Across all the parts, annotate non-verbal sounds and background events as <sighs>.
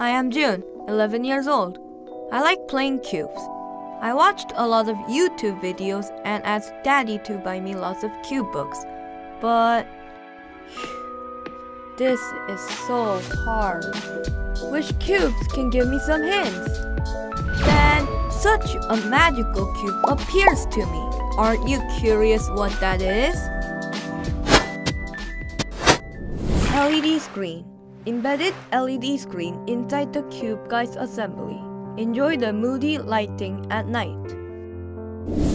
I am June, 11 years old. I like playing cubes. I watched a lot of YouTube videos and asked Daddy to buy me lots of cube books. But <sighs> this is so hard. Wish cubes can give me some hints. Then such a magical cube appears to me. Aren't you curious what that is? LED screen. Embedded LED screen inside the cube guides assembly. Enjoy the moody lighting at night.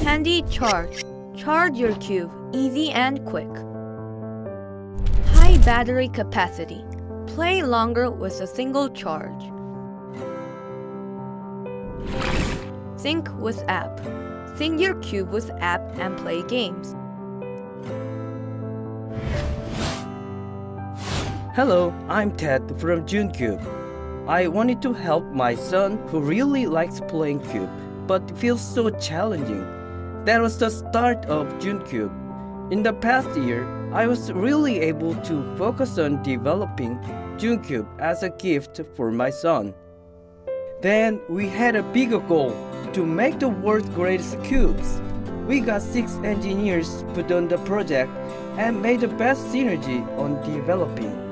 Handy charge. Charge your cube easy and quick. High battery capacity. Play longer with a single charge. Sync with app. Sync your cube with app and play games. Hello, I'm Ted from JuneCube. I wanted to help my son who really likes playing cube but feels so challenging. That was the start of JuneCube. In the past year, I was really able to focus on developing JuneCube as a gift for my son. Then we had a bigger goal to make the world's greatest cubes. We got six engineers put on the project and made the best synergy on developing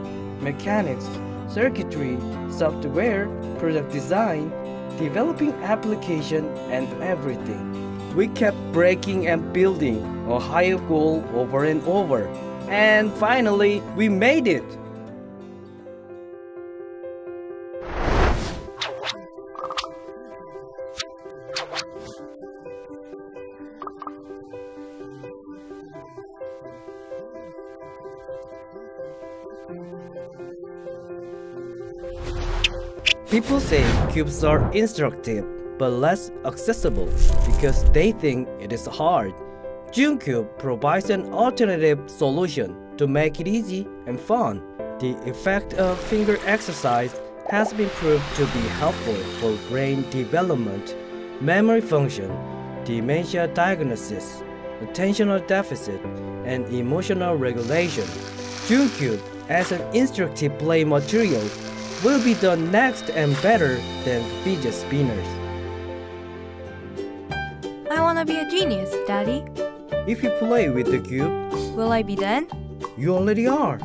mechanics, circuitry, software, product design, developing application, and everything. We kept breaking and building a higher goal over and over. And finally, we made it! People say cubes are instructive but less accessible because they think it is hard. JuneCube provides an alternative solution to make it easy and fun. The effect of finger exercise has been proved to be helpful for brain development, memory function, dementia diagnosis, attentional deficit, and emotional regulation. JuneCube as an instructive play material will be done next and better than fidget spinners. I wanna be a genius, Daddy. If you play with the cube, Will I be then? you already are.